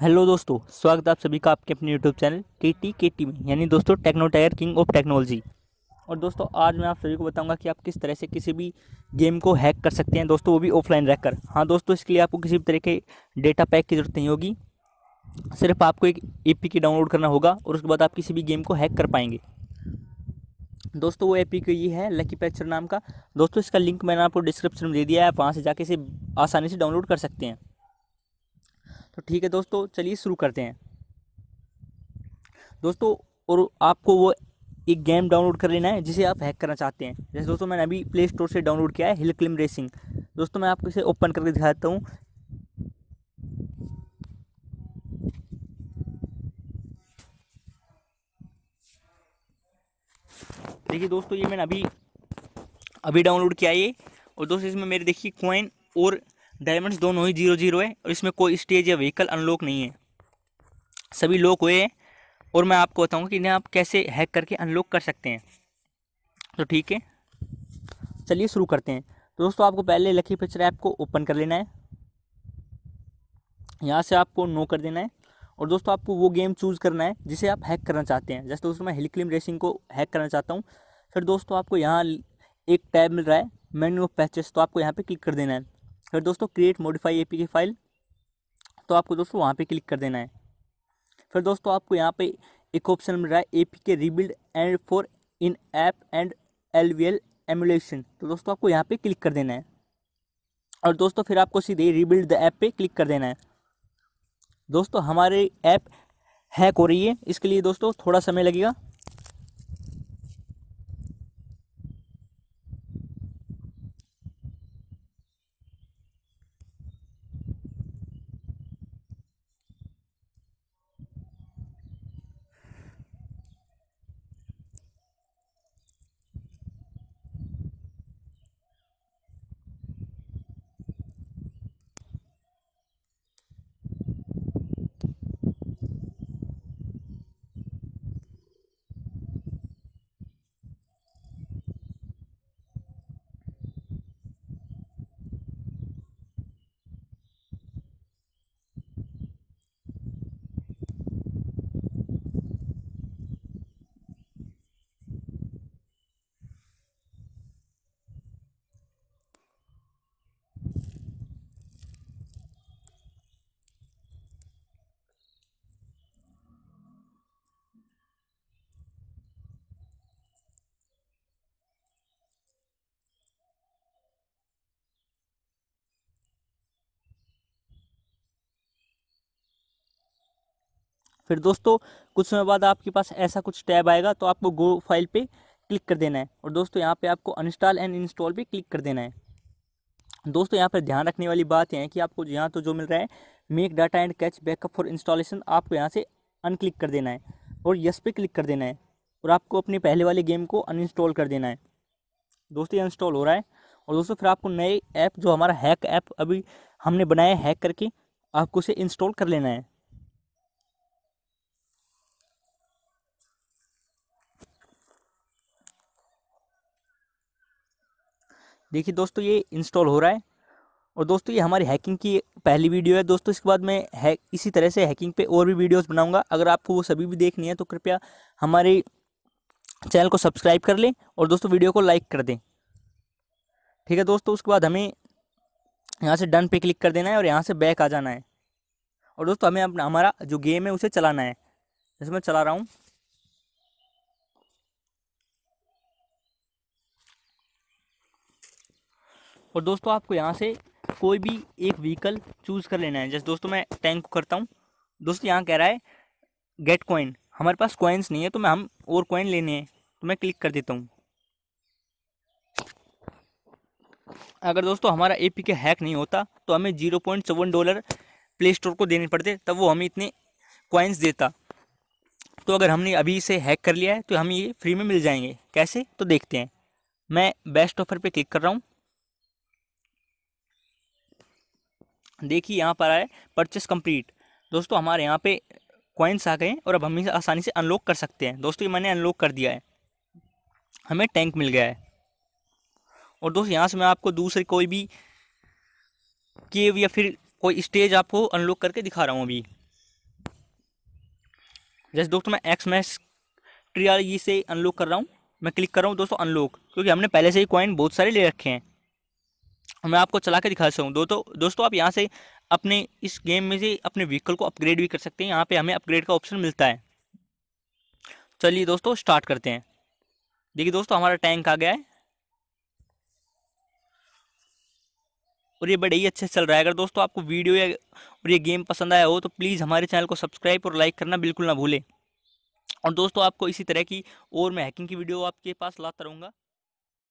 Hello दोस्तों, स्वागत है आप सभी का आपके अपने यूट्यूब चैनल के टी के टी में, यानी दोस्तों techno tyre king of technology और दोस्तों, आज मैं आप सभी को बताऊँगा कि आप किस तरह से किसी भी गेम को हैक कर सकते हैं। दोस्तों, वो भी ऑफलाइन रह कर हाँ दोस्तों, इसके लिए आपको किसी भी तरह के डेटा पैक की ज़रूरत नहीं होगी। सिर्फ़ आपको एक ए पी डाउनलोड करना होगा और उसके बाद आप किसी भी गेम को हैक कर पाएँगे। दोस्तों, वो ए पी ये है लकी पैचर नाम का। दोस्तों, इसका लिंक मैंने आपको डिस्क्रिप्शन में दे दिया है। आप वहाँ से जाके इसे आसानी से डाउनलोड कर सकते हैं। तो ठीक है दोस्तों, चलिए शुरू करते हैं। दोस्तों, और आपको वो एक गेम डाउनलोड कर लेना है, जिसे आप हैक करना चाहते हैं। जैसे दोस्तों, मैंने अभी प्ले स्टोर से डाउनलोड किया है हिल क्लिम रेसिंग दोस्तों, मैं आपको इसे ओपन करके दिखाता हूँ। देखिए दोस्तों, ये मैंने अभी अभी डाउनलोड किया ये। और दोस्तों, इसमें मेरे देखिए कॉइन और डायमंड्स दोनों ही ज़ीरो ज़ीरो है और इसमें कोई स्टेज या व्हीकल अनलॉक नहीं है। सभी लॉक हुए हैं और मैं आपको बताऊँगा कि इन्हें आप कैसे हैक करके अनलॉक कर सकते हैं। तो ठीक है, चलिए शुरू करते हैं। तो दोस्तों, आपको पहले लकी पिक्चर ऐप को ओपन कर लेना है। यहाँ से आपको नो कर देना है। और दोस्तों, आपको वो गेम चूज़ करना है जिसे आप हैक करना चाहते हैं। जैसे दोस्तों, मैं हिलक्लिम रेसिंग को हैक करना चाहता हूँ। फिर दोस्तों, आपको यहाँ एक टैब मिल रहा है मेन्यू ऑफ़ पैचेस तो आपको यहाँ पे क्लिक कर देना है। फिर दोस्तों क्रिएट मॉडिफाई एपी की फ़ाइल तो आपको दोस्तों वहाँ पे क्लिक कर देना है। फिर दोस्तों आपको यहाँ पे एक ऑप्शन मिल रहा है A P K rebuild and for in app and L V L emulation तो दोस्तों आपको यहाँ पे क्लिक कर देना है। और दोस्तों फिर आपको सीधे रीबिल्ड द ऐप पे क्लिक कर देना है। दोस्तों हमारे ऐप हैक हो रही है, इसके लिए दोस्तों थोड़ा समय लगेगा। फिर दोस्तों, कुछ समय बाद आपके पास ऐसा कुछ टैब आएगा तो आपको गो फ़ाइल पे क्लिक कर देना है। और दोस्तों, यहाँ पे आपको अनस्टॉल एंड इंस्टॉल पे क्लिक कर देना है। दोस्तों, यहाँ पर ध्यान रखने वाली बात यह है कि आपको यहाँ तो जो मिल रहा है make data and cache backup for installation आपको यहाँ से अनक्लिक कर देना है और यस पे क्लिक कर देना है और आपको अपने पहले वाले गेम को अनइंस्टॉल कर देना है। दोस्तों, ये इंस्टॉल हो रहा है और दोस्तों, फिर आपको नए ऐप जो हमारा हैक ऐप अभी हमने बनाया हैक करके, आपको उसे इंस्टॉल कर लेना है। देखिए दोस्तों ये इंस्टॉल हो रहा है और दोस्तों ये हमारी हैकिंग की पहली वीडियो है। दोस्तों इसके बाद मैं हैक इसी तरह से हैकिंग पे और भी वीडियोस बनाऊँगा। अगर आपको वो सभी भी देखनी है तो कृपया हमारे चैनल को सब्सक्राइब कर लें और दोस्तों वीडियो को लाइक कर दें। ठीक है दोस्तों, उसके बाद हमें यहाँ से डन पे क्लिक कर देना है और यहाँ से बैक आ जाना है। और दोस्तों हमें अपना, हमारा जो गेम है उसे चलाना है। जैसे मैं चला रहा हूँ। और दोस्तों आपको यहाँ से कोई भी एक व्हीकल चूज़ कर लेना है। जैसे दोस्तों मैं टैंक को करता हूँ। दोस्तों यहाँ कह रहा है गेट कॉइन हमारे पास कॉइन्स नहीं है तो मैं हम और कॉइन लेने हैं। तो मैं क्लिक कर देता हूँ। अगर दोस्तों हमारा ए पी के हैक नहीं होता तो हमें ज़ीरो पॉइंट चौवन डॉलर प्ले स्टोर को देने पड़ते, तब वो हमें इतने कॉइन्स देता। तो अगर हमने अभी इसे हैक कर लिया है तो हमें ये फ्री में मिल जाएँगे। कैसे? तो देखते हैं। मैं बेस्ट ऑफ़र पे क्लिक कर रहा हूँ। देखिए, यहाँ पर आए परचेस कंप्लीट दोस्तों, हमारे यहाँ पे कॉइन्स आ गए और अब हम इसे आसानी से अनलॉक कर सकते हैं। दोस्तों, ये मैंने अनलॉक कर दिया है। हमें टैंक मिल गया है। और दोस्तों, यहाँ से मैं आपको दूसरे कोई भी केव या फिर कोई स्टेज आपको अनलॉक करके दिखा रहा हूँ अभी। जैसे दोस्तों, मैं एक्स मैक्स ट्रियालजी से अनलॉक कर रहा हूँ। मैं क्लिक कर रहा हूँ, दोस्तों अनलॉक क्योंकि हमने पहले से ही कॉइन बहुत सारे ले रखे हैं। मैं आपको चला के दिखा सकता हूँ। दोस्तों दोस्तों, आप यहाँ से अपने इस गेम में से अपने व्हीकल को अपग्रेड भी कर सकते हैं। यहाँ पे हमें अपग्रेड का ऑप्शन मिलता है। चलिए दोस्तों स्टार्ट करते हैं। देखिए दोस्तों, हमारा टैंक आ गया है। और ये बड़े ही अच्छे चल रहा है। अगर दोस्तों, आपको वीडियो या, और ये गेम पसंद आया हो तो प्लीज़ हमारे चैनल को सब्सक्राइब और लाइक करना बिल्कुल ना भूलें। और दोस्तों, आपको इसी तरह की और मैं हैकिंग की वीडियो आपके पास लाता रहूँगा।